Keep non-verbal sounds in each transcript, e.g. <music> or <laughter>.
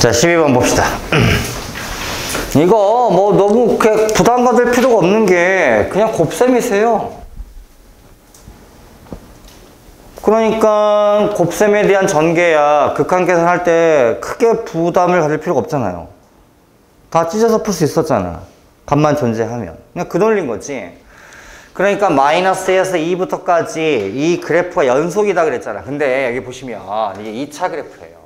자, 12번 봅시다. 이거 뭐 너무 부담 가질 필요가 없는 게 그냥 곱셈이세요. 그러니까 곱셈에 대한 전개야 극한 계산할 때 크게 부담을 가질 필요가 없잖아요. 다 찢어서 풀 수 있었잖아. 값만 존재하면. 그냥 그 논리인 거지. 그러니까 마이너스 1에서 2부터까지 이 그래프가 연속이다 그랬잖아. 근데 여기 보시면 이게 2차 그래프예요.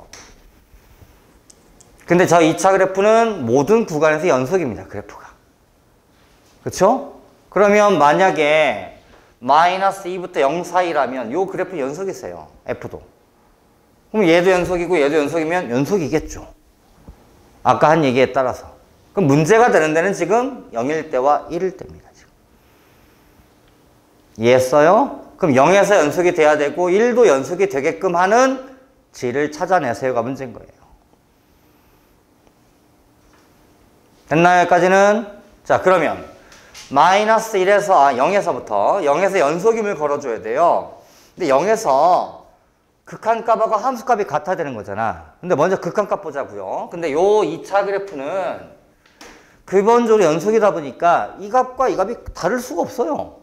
근데 저 2차 그래프는 모든 구간에서 연속입니다. 그래프가. 그렇죠? 그러면 만약에 마이너스 2부터 0 사이라면 요 그래프 연속이세요. F도. 그럼 얘도 연속이고 얘도 연속이면 연속이겠죠. 아까 한 얘기에 따라서. 그럼 문제가 되는 데는 지금 0일 때와 1일 때입니다. 지금. 이해했어요? 그럼 0에서 연속이 돼야 되고 1도 연속이 되게끔 하는 질을 찾아내세요가 문제인 거예요. 됐나요? 여기까지는? 자, 그러면 마이너스 1에서, 아, 0에서부터 0에서 연속임을 걸어줘야 돼요. 근데 0에서 극한값하고 함수값이 같아야 되는 거잖아. 근데 먼저 극한값 보자고요. 근데 요 2차 그래프는 기본적으로 연속이다 보니까 이 값과 이 값이 다를 수가 없어요.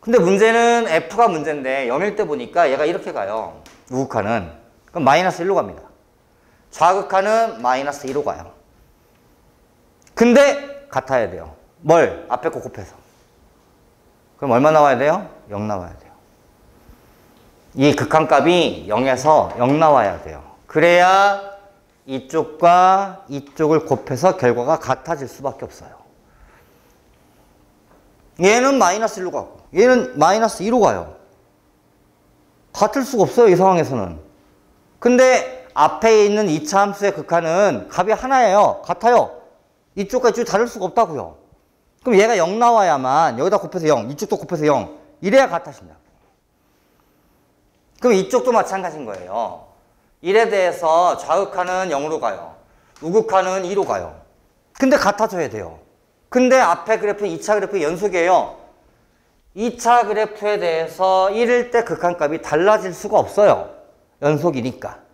근데 문제는 F가 문제인데 0일 때 보니까 얘가 이렇게 가요. 우극한은. 그럼 마이너스 1로 갑니다. 좌극한은 마이너스 2로 가요. 근데 같아야 돼요. 뭘? 앞에 거 곱해서. 그럼 얼마 나와야 돼요? 0 나와야 돼요. 이 극한값이 0에서 0 나와야 돼요. 그래야 이쪽과 이쪽을 곱해서 결과가 같아질 수밖에 없어요. 얘는 마이너스 1로 가고 얘는 마이너스 2로 가요. 같을 수가 없어요. 이 상황에서는. 근데 앞에 있는 2차 함수의 극한은 값이 하나예요. 같아요. 이쪽과 이쪽이 다를 수가 없다고요. 그럼 얘가 0 나와야만 여기다 곱해서 0, 이쪽도 곱해서 0. 이래야 같아진다. 그럼 이쪽도 마찬가지인 거예요. 1에 대해서 좌극하는 0으로 가요. 우극하는 2로 가요. 근데 같아져야 돼요. 근데 앞에 그래프 2차 그래프 연속이에요. 2차 그래프에 대해서 1일 때 극한값이 달라질 수가 없어요. 연속이니까.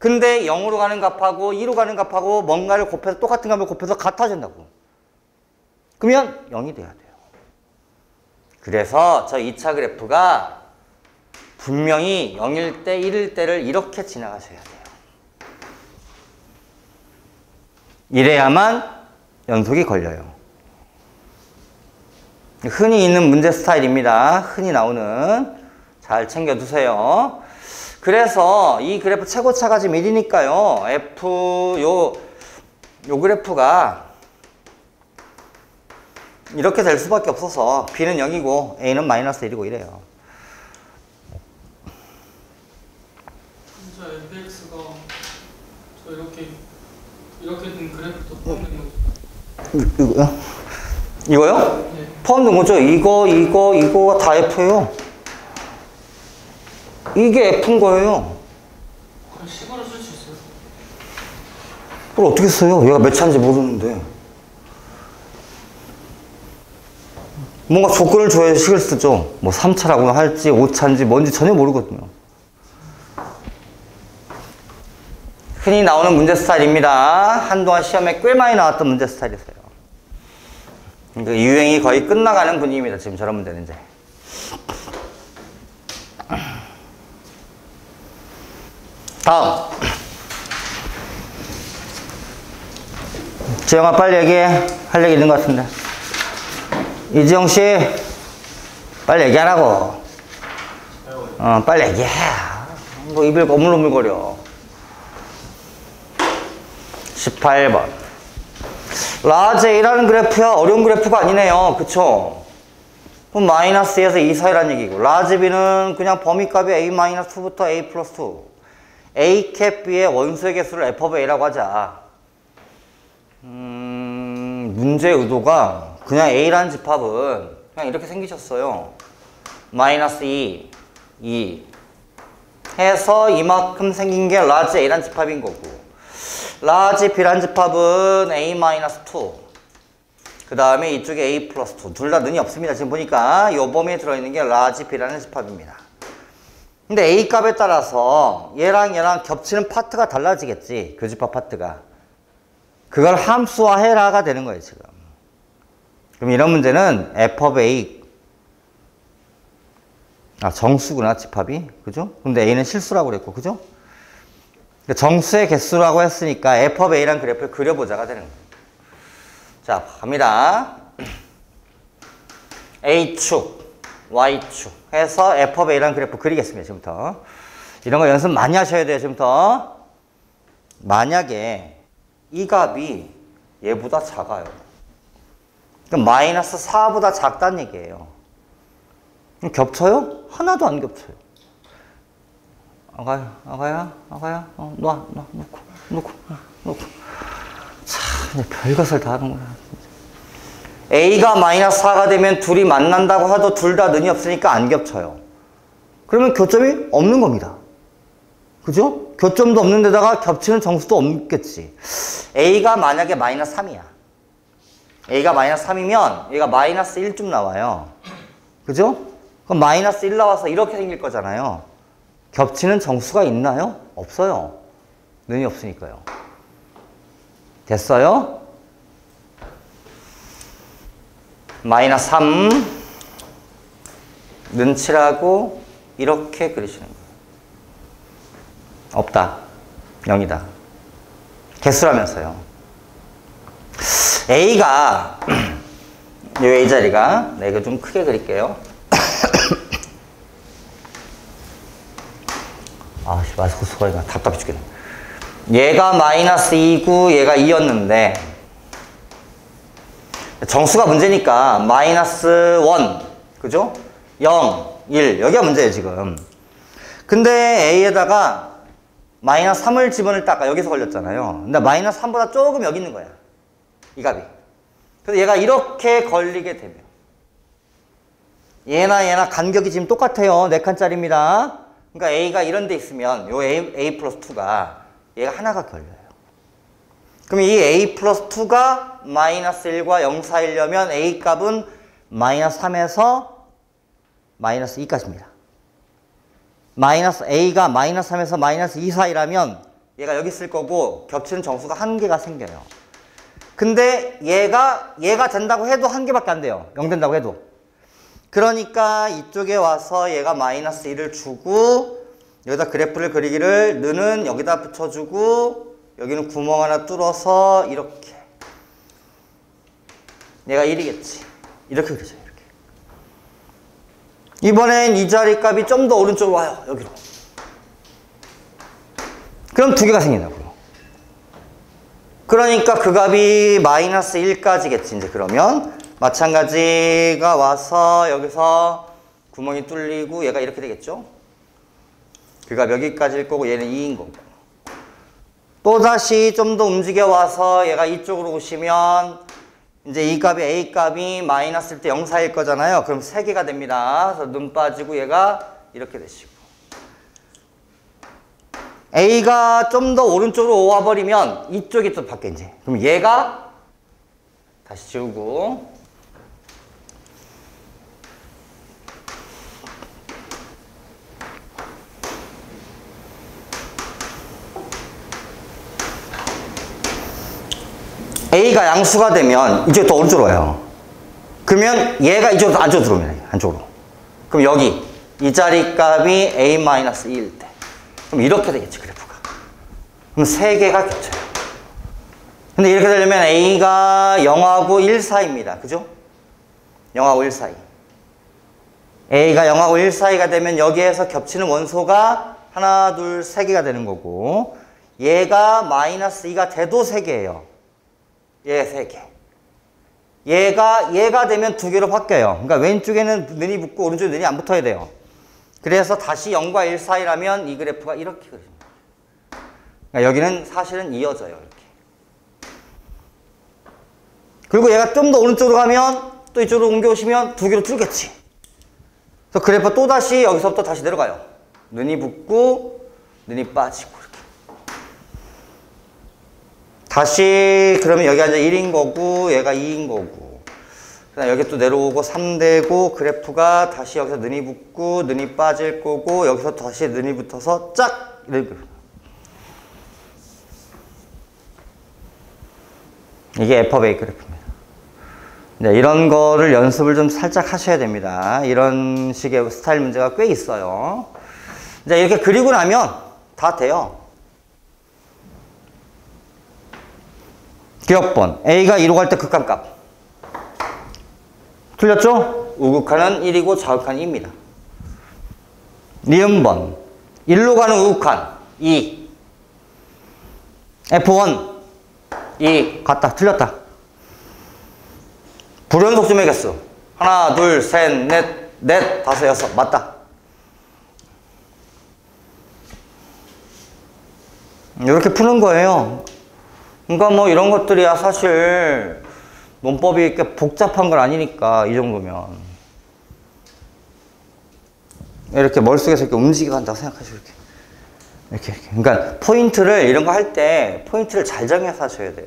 근데 0으로 가는 값하고 2로 가는 값하고 뭔가를 곱해서 똑같은 값을 곱해서 같아진다고. 그러면 0이 돼야 돼요. 그래서 저 2차 그래프가 분명히 0일 때, 1일 때를 이렇게 지나가셔야 돼요. 이래야만 연속이 걸려요. 흔히 있는 문제 스타일입니다. 흔히 나오는. 잘 챙겨두세요. 그래서 이 그래프 최고차가 지금 1이니까요. F 요, 요 그래프가 이렇게 될 수밖에 없어서 B는 0이고 A는 마이너스 1이고 이래요. 진짜 fx가 저 이렇게 이렇게 된 그래프도 포함된 거죠. 이거요? 이거요? 네. 포함된 거죠? 이거, 이거, 이거가 다 F예요. 이게 F인 거예요. 그럼 식으로 쓸 수 있어요. 그걸 어떻게 써요? 얘가 몇 차인지 모르는데. 뭔가 조건을 줘야 식을 쓰죠. 뭐 3차라고 할지 5차인지 뭔지 전혀 모르거든요. 흔히 나오는 문제 스타일입니다. 한동안 시험에 꽤 많이 나왔던 문제 스타일이세요. 그 유행이 거의 끝나가는 분위기입니다. 지금 저런 문제는 이제. 다음. 지영아 빨리 얘기해. 할 얘기 있는 것 같은데. 이지영 씨, 빨리 얘기하라고. 어, 빨리 얘기해. 뭐 입을 거물거물거려. 18번. large A라는 그래프야 어려운 그래프가 아니네요. 그쵸? 그럼 마이너스 2에서 2 사이란 얘기고 large B는 그냥 범위값이 A-2부터 A 플러스 2 A cap B의 원소의 개수를 F of A라고 하자. 음, 문제의 의도가 그냥 A라는 집합은 그냥 이렇게 생기셨어요. 마이너스 2, 2 해서 이만큼 생긴 게 large A라는 집합인 거고 large B란 집합은 A-2. 그 다음에 이쪽에 A 플러스 2. 둘다 는이 없습니다. 지금 보니까 요 범위에 들어있는 게 large B라는 집합입니다. 근데 A 값에 따라서 얘랑 얘랑 겹치는 파트가 달라지겠지. 교집합 파트가. 그걸 함수화해라가 되는 거예요, 지금. 그럼 이런 문제는 f of a 아 정수구나 집합이 그죠? 근데 a는 실수라고 그랬고 그죠? 그러니까 정수의 개수라고 했으니까 f of a란 그래프를 그려보자가 되는 거예요. 자 갑니다. <clears throat> a축, y축 해서 f of a란 그래프 그리겠습니다. 지금부터 이런 거 연습 많이 하셔야 돼요. 지금부터 만약에 이 값이 얘보다 작아요. 그럼 마이너스 4보다 작다는 얘기예요. 겹쳐요? 하나도 안 겹쳐요. 아가야, 아가야, 아가야, 어, 놔, 놔, 놓고, 놓고, 어, 놓고. 참, 별것을 다 하는구나. A가 마이너스 4가 되면 둘이 만난다고 해도 둘다 능이 없으니까 안 겹쳐요. 그러면 교점이 없는 겁니다. 그죠? 교점도 없는 데다가 겹치는 정수도 없겠지. A가 만약에 마이너스 3이야. A가 마이너스 3이면 얘가 마이너스 1쯤 나와요. 그죠? 그럼 마이너스 1 나와서 이렇게 생길 거잖아요. 겹치는 정수가 있나요? 없어요. 능이 없으니까요. 됐어요? 마이너스 3 는치라고 이렇게 그리시는 거예요. 없다. 0이다. 개수라면서요. A가 <clears throat> 이 A 자리가 네, 이거 좀 크게 그릴게요. <clears throat> 아, 씨, 마스크 소리가 답답해 죽겠네. 얘가 마이너스 2고 얘가 2였는데 정수가 문제니까 마이너스 1 그죠? 0, 1 여기가 문제예요 지금. 근데 A에다가 마이너스 3을 집어넣을 까 여기서 걸렸잖아요. 근데 마이너스 3보다 조금 여기 있는 거야. 이 값이. 그래서 얘가 이렇게 걸리게 되면 얘나 얘나 간격이 지금 똑같아요. 4칸짜리입니다. 그러니까 A가 이런 데 있으면 요 A, A 플러스 2가 얘가 하나가 걸려요. 그럼 이 A 플러스 2가 마이너스 1과 0 사이려면 A 값은 마이너스 3에서 마이너스 2까지입니다. 마이너스 A가 마이너스 3에서 마이너스 2 사이라면 얘가 여기 있을 거고 겹치는 정수가 한 개가 생겨요. 근데 얘가 얘가 된다고 해도 한 개밖에 안 돼요. 0 된다고 해도. 그러니까 이쪽에 와서 얘가 마이너스 1을 주고 여기다 그래프를 그리기를 느는 여기다 붙여주고 여기는 구멍 하나 뚫어서 이렇게 얘가 1이겠지. 이렇게 그려져요. 이렇게. 이번엔 이 자리 값이 좀 더 오른쪽으로 와요. 여기로. 그럼 두 개가 생긴다고요. 그러니까 그 값이 마이너스 1까지겠지. 이제 그러면 마찬가지가 와서 여기서 구멍이 뚫리고 얘가 이렇게 되겠죠. 그가 여기까지일 거고 얘는 2인 거고. 또다시 좀 더 움직여 와서 얘가 이쪽으로 오시면 이제 이 값이 A 값이 마이너스일 때 0, 4일 거잖아요. 그럼 3개가 됩니다. 그래서 눈 빠지고 얘가 이렇게 되시고. A가 좀 더 오른쪽으로 와버리면 이쪽이 또 바뀌어 이제. 그럼 얘가 다시 지우고 A가 양수가 되면 이쪽에 더 오른쪽으로 와요. 그러면 얘가 이쪽으로 안쪽으로 들어오면 안쪽으로. 그럼 여기 이 자리 값이 A-2일 때. 그럼 이렇게 되겠지 그래프가. 그럼 세 개가 겹쳐요. 근데 이렇게 되려면 A가 0하고 1 사이입니다. 그죠? 0하고 1 사이. A가 0하고 1 사이가 되면 여기에서 겹치는 원소가 하나, 둘, 세 개가 되는 거고 얘가 마이너스 2가 돼도 세 개예요. 얘 세 개. 얘가 얘가 되면 두 개로 바뀌어요. 그러니까 왼쪽에는 눈이 붙고 오른쪽에 눈이 안 붙어야 돼요. 그래서 다시 0과 1 사이라면 이 그래프가 이렇게 그려집니다. 그러니까 여기는 사실은 이어져요. 이렇게. 그리고 얘가 좀 더 오른쪽으로 가면 또 이쪽으로 옮겨오시면 두 개로 뚫겠지. 그래서 그래프 또 다시 여기서부터 다시 내려가요. 눈이 붙고 눈이 빠지고. 다시 그러면 여기 앉아 1인 거고 얘가 2인 거고 여기 또 내려오고 3되고 그래프가 다시 여기서 는이 붙고 는이 빠질 거고 여기서 다시 는이 붙어서 짝 이렇게 이게 of a 그래프입니다. 네, 이런 거를 연습을 좀 살짝 하셔야 됩니다. 이런 식의 스타일 문제가 꽤 있어요. 이제 이렇게 그리고 나면 다 돼요. 기억 번 A가 2로 갈 때 극한 값 틀렸죠? 우극한은 1이고 좌극한이 2입니다. 니은 번 1로 가는 우극한 2 F1 2 같다 틀렸다. 불연속 좀 해겠어. 하나, 둘, 셋, 넷, 넷, 다섯, 여섯. 맞다. 이렇게 푸는 거예요. 그러니까 뭐 이런 것들이야 사실. 논법이 이렇게 복잡한 건 아니니까 이 정도면. 이렇게 머릿속에서 이렇게 움직여 간다고 생각하시고 이렇게. 이렇게 이렇게. 그러니까 포인트를 이런 거 할 때 포인트를 잘 정해서 하셔야 돼요.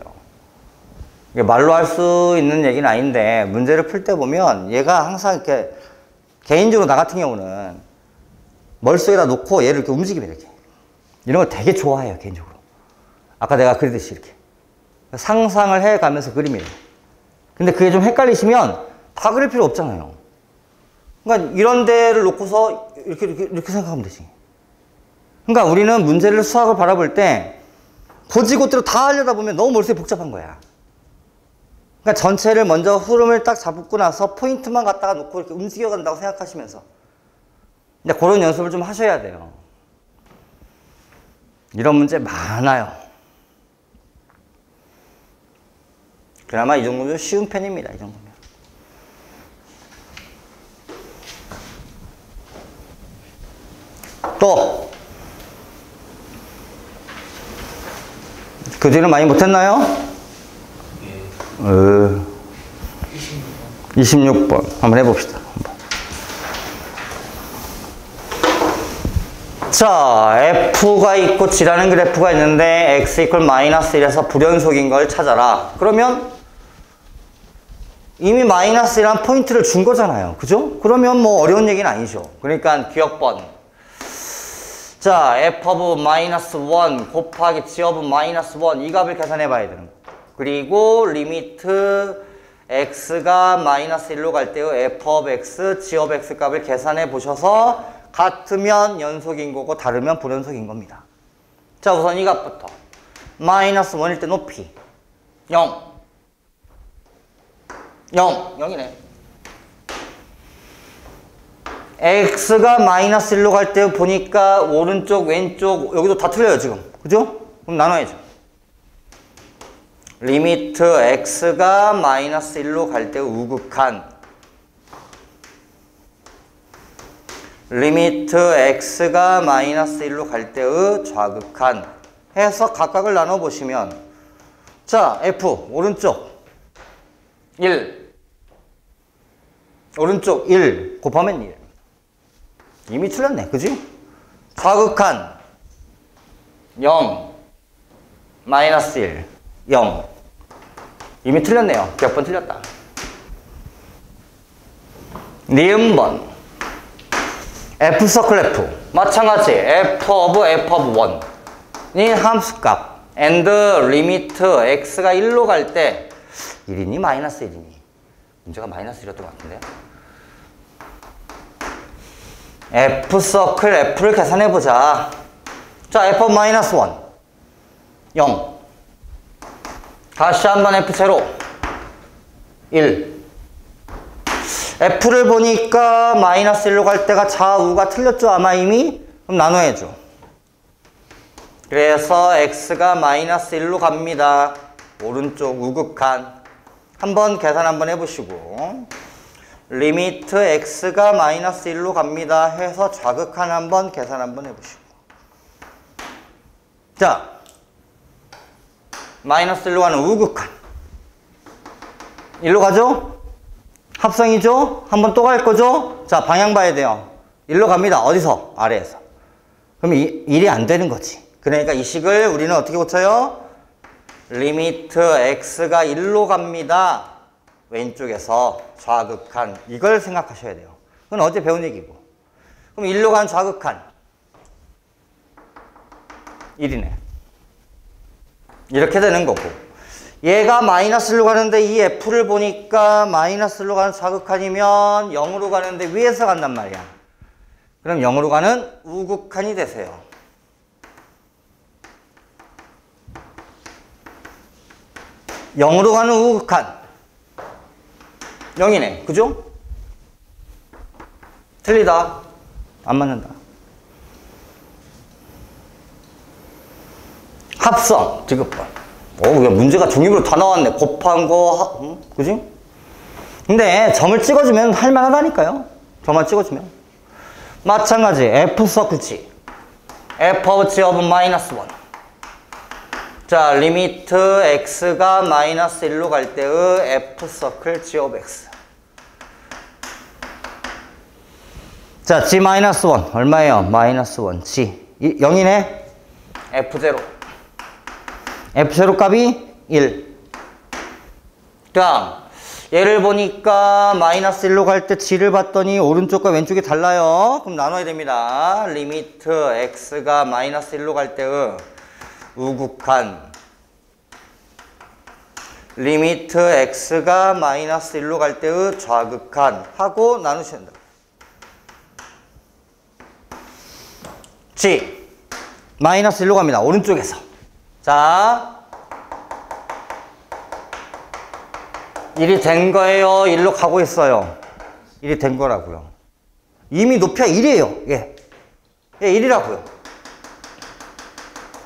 이게 말로 할 수 있는 얘기는 아닌데 문제를 풀 때 보면 얘가 항상 이렇게 개인적으로 나 같은 경우는 머릿속에다 놓고 얘를 이렇게 움직이면 이렇게. 이런 걸 되게 좋아해요 개인적으로. 아까 내가 그리듯이 이렇게 상상을 해 가면서 그림이에요 근데 그게 좀 헷갈리시면 다 그릴 필요 없잖아요 그러니까 이런 데를 놓고서 이렇게 이렇게 이렇게 생각하면 되지 그러니까 우리는 문제를 수학을 바라볼 때 고지고대로 다 하려다 보면 너무 머릿속이 복잡한 거야 그러니까 전체를 먼저 흐름을 딱 잡고 나서 포인트만 갖다가 놓고 이렇게 움직여 간다고 생각하시면서. 근데 그런 연습을 좀 하셔야 돼요. 이런 문제 많아요. 그나마 이 정도면 쉬운 편입니다. 이 정도면. 또. 그 뒤는 많이 못했나요? 어, 26번 한번 해봅시다. 한번. 자, F가 있고 G라는 그래프가 있는데 X 이퀄 마이너스 1에서 불연속인 걸 찾아라. 그러면 이미 마이너스 1한 포인트를 준 거잖아요. 그죠? 그러면 뭐 어려운 얘기는 아니죠. 그러니까 기억번. 자, F of 마이너스 1 곱하기 G of 마이너스 1이 값을 계산해 봐야 되는 거. 그리고 limit x가 마이너스 1로 갈 때의 f of x, g of x 값을 계산해 보셔서 같으면 연속인 거고 다르면 불연속인 겁니다. 자 우선 이 값부터 마이너스 1일 때 높이 0 0 0이네. X가 마이너스 1로 갈 때 보니까 오른쪽 왼쪽 여기도 다 틀려요 지금. 그죠? 그럼 나눠야죠. limit x가 마이너스 1로 갈 때 우극한. limit x가 마이너스 1로 갈 때의 좌극한. 해서 각각을 나눠 보시면. 자 f 오른쪽. 1 오른쪽 1 곱하면 1 이미 틀렸네 그지? 좌극한 0 마이너스 1 0 이미 틀렸네요. 몇 번 틀렸다. 니은번. F circle F. 마찬가지. F of F of 1이 함수값 and limit x가 1로 갈 때 1이니 마이너스 1이니 문제가 마이너스 1이었던 것 같은데요. F 서클 F를 계산해 보자. 자, F of 마이너스 1 0 다시 한번 F제로 1 F를 보니까 마이너스 1로 갈 때가 좌우가 틀렸죠 아마 이미? 그럼 나눠야죠 그래서 X가 마이너스 1로 갑니다 오른쪽 우극한 한번 계산 한번 해보시고 limit X가 마이너스 1로 갑니다 해서 좌극한 한번 계산 한번 해보시고 자 마이너스 1로 가는 우극한 1로 가죠? 합성이죠? 한번 또 갈 거죠? 자 방향 봐야 돼요 1로 갑니다 어디서? 아래에서 그럼 이, 1이 안 되는 거지 그러니까 이 식을 우리는 어떻게 고쳐요? limit x가 1로 갑니다 왼쪽에서 좌극한 이걸 생각하셔야 돼요. 그건 어제 배운 얘기고. 그럼 일로 간 좌극한 1이네. 이렇게 되는 거고. 얘가 마이너스로 가는데 이 F를 보니까 마이너스로 가는 좌극한이면 0으로 가는데 위에서 간단 말이야. 그럼 0으로 가는 우극한이 되세요. 영으로 가는 우극한 0이네. 그죠? 틀리다. 안 맞는다. 합성, 디귿번. 오, 야, 문제가 종류별로 다 나왔네. 곱한 거, 하, 응? 그지? 근데 점을 찍어주면 할만하다니까요. 점만 찍어주면. 마찬가지, F G. F G of 마이너스 1. 자, limit x가 마이너스 1로 갈 때의 F circle G of x. 자, G 마이너스 1. 얼마예요? 마이너스 1. G. 0이네? F0. F0 값이 1. 다음, 얘를 보니까 마이너스 1로 갈 때 G를 봤더니 오른쪽과 왼쪽이 달라요. 그럼 나눠야 됩니다. limit x가 마이너스 1로 갈 때의 우극한 limit x가 마이너스 1로 갈 때의 좌극한 하고 나누셔야 된다. G 마이너스 1로 갑니다. 오른쪽에서. 자, 1이 된 거예요. 1로 가고 있어요. 1이 된 거라고요. 이미 높이가 1이에요. 예. 예, 1이라고요.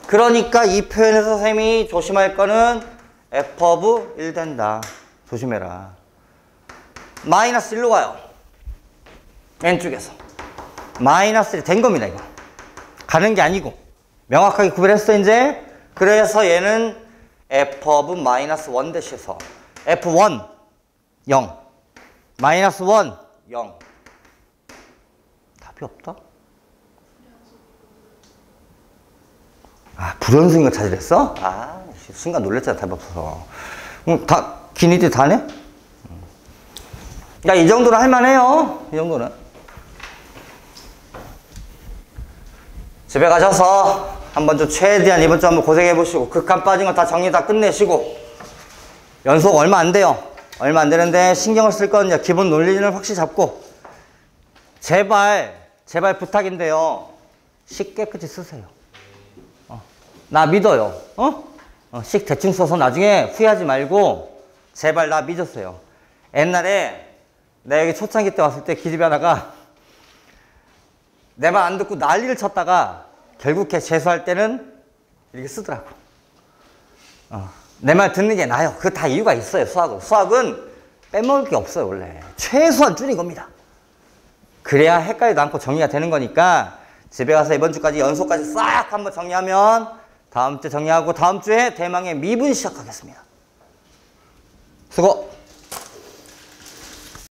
그러니까 이 표현에서 선생님이 조심할 거는 f of 1 된다. 조심해라. 마이너스 1로 가요. 왼쪽에서. 마이너스 1 된 겁니다, 이거. 가는 게 아니고. 명확하게 구별했어, 이제? 그래서 얘는 f of 마이너스 1 대시에서 f1 0 마이너스 1 0 답이 없다? 아, 불연수인 거 찾으랬어? 아, 씨, 순간 놀랬잖아, 답이 없어서. 음, 다, 기니들 다네? 음. 야, 이 정도는 할만해요. 이 정도는. 집에 가셔서 한번 좀 최대한 이번 주 한번 고생해 보시고, 극한 빠진 거 다 정리 다 끝내시고, 연속 얼마 안 돼요. 얼마 안 되는데 신경을 쓸 거는요, 기본 논리는 확실히 잡고, 제발, 제발 부탁인데요. 식 깨끗이 쓰세요. 나 믿어요. 어? 어, 식 대충 써서 나중에 후회하지 말고 제발 나 믿었어요. 옛날에 내가 여기 초창기 때 왔을 때 기집애 하나가 내 말 안 듣고 난리를 쳤다가 결국 걔 재수할 때는 이렇게 쓰더라고. 어, 내 말 듣는 게 나아요. 그 다 이유가 있어요. 수학은. 수학은 빼먹을 게 없어요. 원래. 최소한 줄인 겁니다. 그래야 헷갈리도 않고 정리가 되는 거니까 집에 가서 이번 주까지 연속까지 싹 한번 정리하면 다음 주 정리하고 다음 주에 대망의 미분 시작하겠습니다. 수고!